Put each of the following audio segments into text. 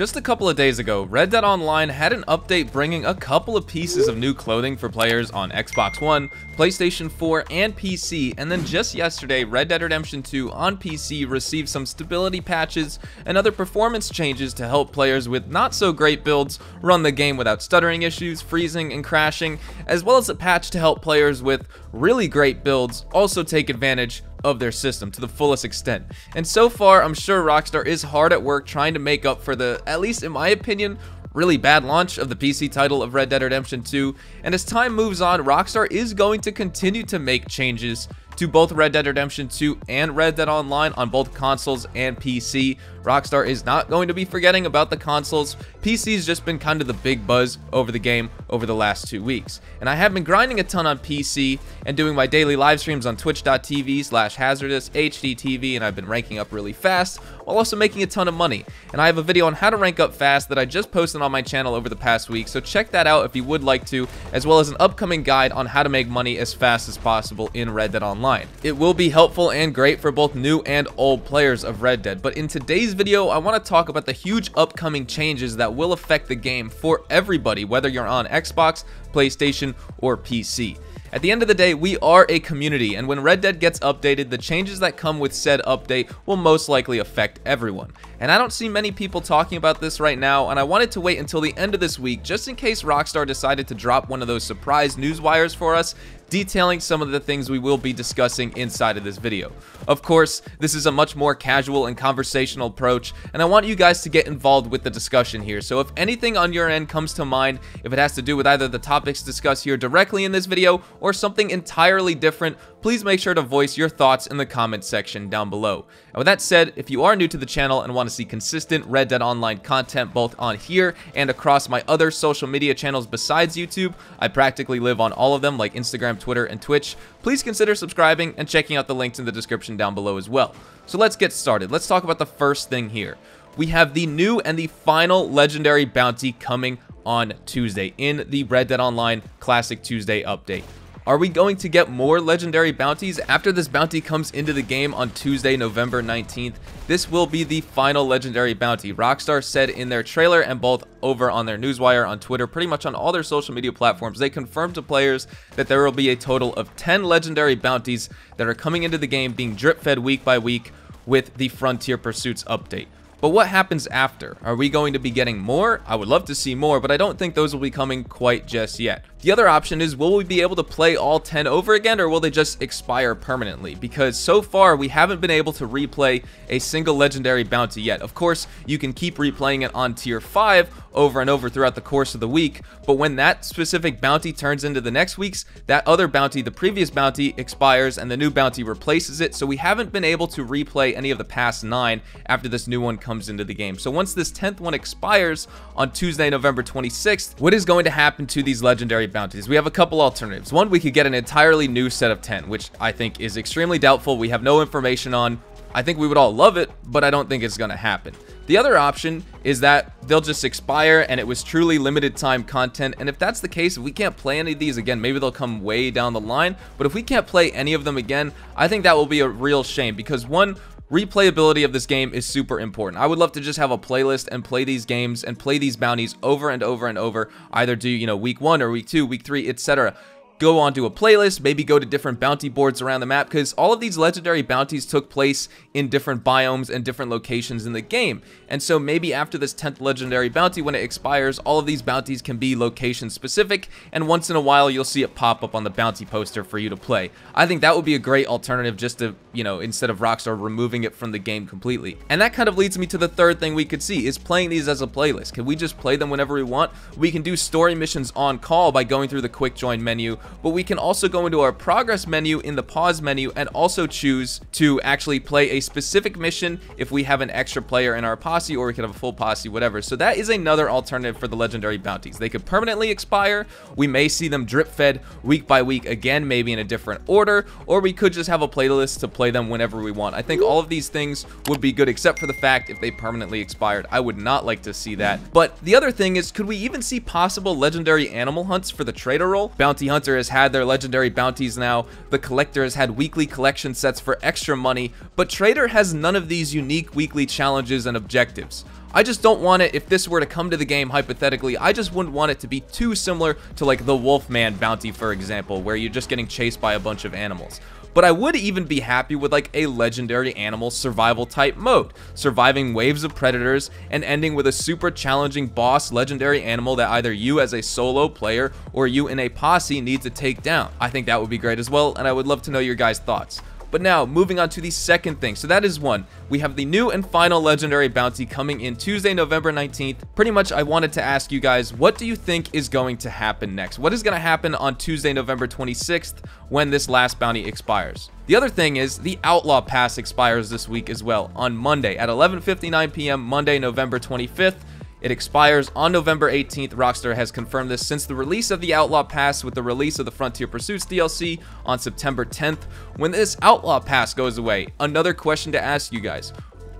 Just a couple of days ago, Red Dead Online had an update bringing a couple of pieces of new clothing for players on Xbox One, PlayStation 4, and PC, and then just yesterday, Red Dead Redemption 2 on PC received some stability patches and other performance changes to help players with not so great builds run the game without stuttering issues, freezing, and crashing, as well as a patch to help players with really great builds also take advantage of their system to the fullest extent. And so far, I'm sure Rockstar is hard at work trying to make up for the, at least in my opinion, really bad launch of the PC title of Red Dead Redemption 2, and as time moves on, Rockstar is going to continue to make changes to both Red Dead Redemption 2 and Red Dead Online on both consoles and PC. Rockstar is not going to be forgetting about the consoles. PC's just been kind of the big buzz over the game over the last two weeks. And I have been grinding a ton on PC and doing my daily live streams on twitch.tv slash hazardous HDTV and I've been ranking up really fast while also making a ton of money. And I have a video on how to rank up fast that I just posted on my channel over the past week, so check that out if you would like to, as well as an upcoming guide on how to make money as fast as possible in Red Dead Online. It will be helpful and great for both new and old players of Red Dead, but in today's today's video, I want to talk about the huge upcoming changes that will affect the game for everybody, whether you're on Xbox, PlayStation, or PC. At the end of the day, we are a community, and when Red Dead gets updated, the changes that come with said update will most likely affect everyone. And I don't see many people talking about this right now, and I wanted to wait until the end of this week just in case Rockstar decided to drop one of those surprise news wires for us detailing some of the things we will be discussing inside of this video. Of course, this is a much more casual and conversational approach, and I want you guys to get involved with the discussion here. So if anything on your end comes to mind, if it has to do with either the topics discussed here directly in this video or something entirely different, please make sure to voice your thoughts in the comment section down below. And with that said, if you are new to the channel and want to see consistent Red Dead Online content both on here and across my other social media channels besides YouTube, I practically live on all of them like Instagram, Twitter, and Twitch, please consider subscribing and checking out the links in the description down below as well. So let's get started. Let's talk about the first thing here. We have the new and the final legendary bounty coming on Tuesday in the Red Dead Online Classic Tuesday update. Are we going to get more legendary bounties after this bounty comes into the game on Tuesday, November 19th? This will be the final legendary bounty. Rockstar said in their trailer and both over on their newswire on Twitter, pretty much on all their social media platforms, they confirmed to players that there will be a total of 10 legendary bounties that are coming into the game being drip fed week by week with the Frontier Pursuits update. But what happens after? Are we going to be getting more? I would love to see more, but I don't think those will be coming quite just yet. The other option is will we be able to play all 10 over again or will they just expire permanently? Because so far we haven't been able to replay a single legendary bounty yet. Of course, you can keep replaying it on tier 5 over and over throughout the course of the week, but when that specific bounty turns into the next week's, that other bounty, the previous bounty, expires and the new bounty replaces it, so we haven't been able to replay any of the past 9 after this new one comes into the game. So once this 10th one expires on Tuesday, November 26th, what is going to happen to these legendary bounties. We have a couple alternatives. One, we could get an entirely new set of 10, which I think is extremely doubtful. We have no information on. I think we would all love it, but I don't think it's going to happen. The other option is that they'll just expire and it was truly limited time content. And if that's the case, if we can't play any of these again, maybe they'll come way down the line. But if we can't play any of them again, I think that will be a real shame because one, replayability of this game is super important. I would love to just have a playlist and play these games and play these bounties over and over and over, either do, you know, week one or week two, week three, etc go onto a playlist, maybe go to different bounty boards around the map, because all of these legendary bounties took place in different biomes and different locations in the game. And so maybe after this 10th legendary bounty, when it expires, all of these bounties can be location specific, and once in a while you'll see it pop up on the bounty poster for you to play. I think that would be a great alternative just to, you know, instead of Rockstar removing it from the game completely. And that kind of leads me to the third thing we could see, is playing these as a playlist. Can we just play them whenever we want? We can do story missions on call by going through the quick join menu, but we can also go into our progress menu in the pause menu and also choose to actually play a specific mission if we have an extra player in our posse or we could have a full posse, whatever. So that is another alternative for the legendary bounties. They could permanently expire. We may see them drip fed week by week again, maybe in a different order, or we could just have a playlist to play them whenever we want. I think all of these things would be good except for the fact if they permanently expired. I would not like to see that. But the other thing is, could we even see possible legendary animal hunts for the trader role? Bounty Hunter has had their legendary bounties now, the collector has had weekly collection sets for extra money, but Trader has none of these unique weekly challenges and objectives. I just don't want it, if this were to come to the game hypothetically, I just wouldn't want it to be too similar to like the Wolfman bounty, for example, where you're just getting chased by a bunch of animals. But I would even be happy with like a legendary animal survival type mode, surviving waves of predators and ending with a super challenging boss legendary animal that either you as a solo player or you in a posse need to take down. I think that would be great as well, and I would love to know your guys' thoughts. But now, moving on to the second thing. So that is one. We have the new and final legendary bounty coming in Tuesday, November 19th. Pretty much, I wanted to ask you guys, what do you think is going to happen next? What is going to happen on Tuesday, November 26th when this last bounty expires? The other thing is the Outlaw Pass expires this week as well on Monday at 11.59 p.m. Monday, November 25th. It expires on November 18th. Rockstar has confirmed this since the release of the Outlaw Pass with the release of the Frontier Pursuits DLC on September 10th. When this Outlaw Pass goes away, another question to ask you guys.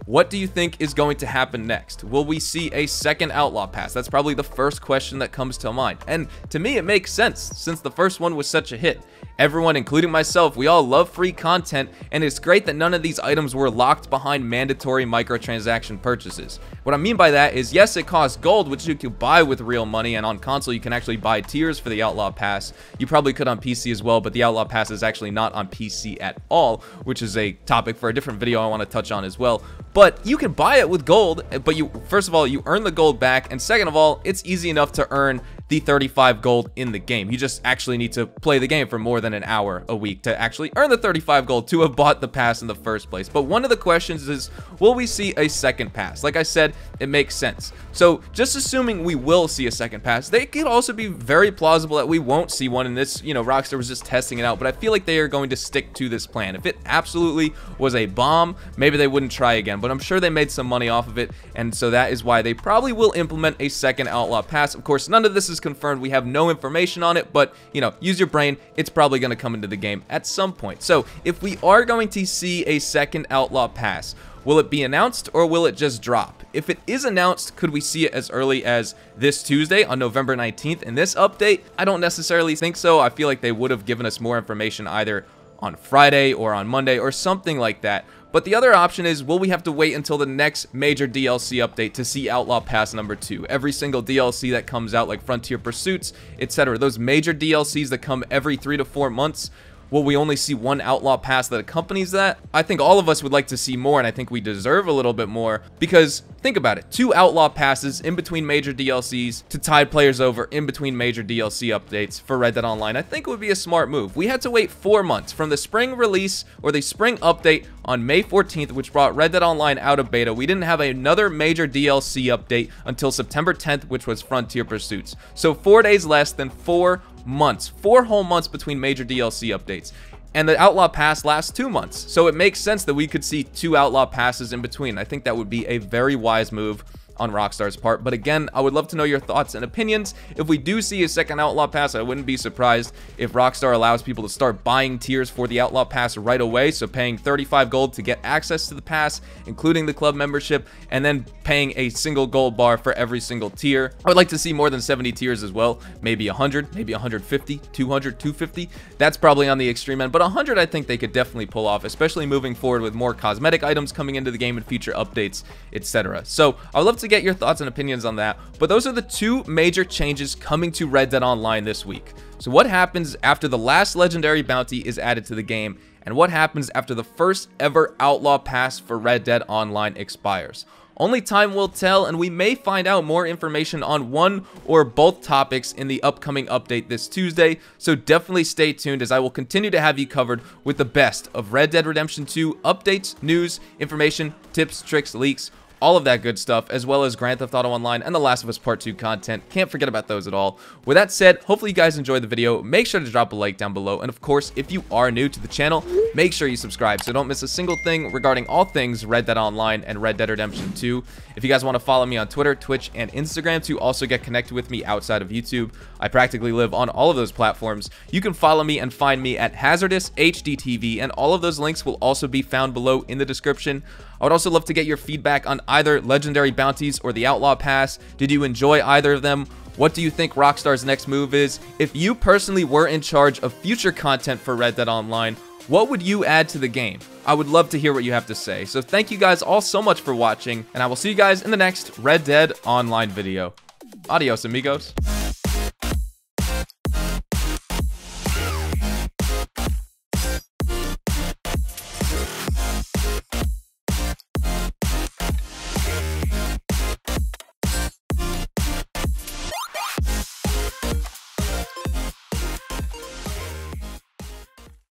What do you think is going to happen next? Will we see a second Outlaw Pass? That's probably the first question that comes to mind. And to me, it makes sense since the first one was such a hit. Everyone, including myself, we all love free content, and it's great that none of these items were locked behind mandatory microtransaction purchases. What I mean by that is, yes, it costs gold, which you can buy with real money, and on console you can actually buy tiers for the Outlaw Pass. You probably could on PC as well, but the Outlaw Pass is actually not on PC at all, which is a topic for a different video I want to touch on as well. But you can buy it with gold, but you first of all, you earn the gold back, and second of all, it's easy enough to earn the 35 gold in the game. You just actually need to play the game for more than an hour a week to actually earn the 35 gold to have bought the pass in the first place. But one of the questions is, will we see a second pass? Like I said, it makes sense. So just assuming we will see a second pass, they could also be very plausible that we won't see one in this, you know, Rockstar was just testing it out, but I feel like they are going to stick to this plan. If it absolutely was a bomb, maybe they wouldn't try again, but I'm sure they made some money off of it, and so that is why they probably will implement a second Outlaw Pass. Of course, none of this is confirmed. We have no information on it, but, you know, use your brain. It's probably going to come into the game at some point. So, if we are going to see a second Outlaw Pass, Will it be announced or will it just drop? If it is announced, could we see it as early as this Tuesday on November 19th in this update? I don't necessarily think so. I feel like they would have given us more information either on Friday or on Monday or something like that. But the other option is, will we have to wait until the next major DLC update to see Outlaw Pass number 2? Every single DLC that comes out, like Frontier Pursuits, etc. Those major DLCs that come every 3 to 4 months, will we only see one outlaw pass that accompanies that? I think all of us would like to see more, and I think we deserve a little bit more, because think about it, two outlaw passes in between major DLCs to tide players over in between major DLC updates for Red Dead Online, I think would be a smart move. We had to wait four months from the spring release or the spring update on May 14th, which brought Red Dead Online out of beta. We didn't have another major DLC update until September 10th, which was Frontier Pursuits. So four days less than four months, four whole months between major DLC updates. And the Outlaw Pass lasts two months. So it makes sense that we could see two Outlaw Passes in between. I think that would be a very wise move on Rockstar's part. But again, I would love to know your thoughts and opinions. If we do see a second Outlaw Pass, I wouldn't be surprised if Rockstar allows people to start buying tiers for the Outlaw Pass right away. So paying 35 gold to get access to the pass, including the club membership, and then paying a single gold bar for every single tier. I would like to see more than 70 tiers as well. Maybe 100, maybe 150, 200, 250. That's probably on the extreme end, but 100 I think they could definitely pull off, especially moving forward with more cosmetic items coming into the game and future updates, etc. So I would love to get your thoughts and opinions on that. But those are the two major changes coming to Red Dead Online this week. So what happens after the last legendary bounty is added to the game, and what happens after the first ever Outlaw Pass for Red Dead Online expires? Only time will tell, and we may find out more information on one or both topics in the upcoming update this Tuesday, so definitely stay tuned as I will continue to have you covered with the best of Red Dead Redemption 2 updates, news, information, tips, tricks, leaks, all of that good stuff, as well as Grand Theft Auto Online and The Last of Us Part 2 content. Can't forget about those at all. With that said, hopefully you guys enjoyed the video. Make sure to drop a like down below. And of course, if you are new to the channel, make sure you subscribe so don't miss a single thing regarding all things Red Dead Online and Red Dead Redemption 2. If you guys want to follow me on Twitter, Twitch, and Instagram to also get connected with me outside of YouTube, I practically live on all of those platforms. You can follow me and find me at Hazardous HDTV, and all of those links will also be found below in the description. I would also love to get your feedback on either Legendary Bounties or the Outlaw Pass. Did you enjoy either of them? What do you think Rockstar's next move is? If you personally were in charge of future content for Red Dead Online, what would you add to the game? I would love to hear what you have to say. So thank you guys all so much for watching, and I will see you guys in the next Red Dead Online video. Adios, amigos.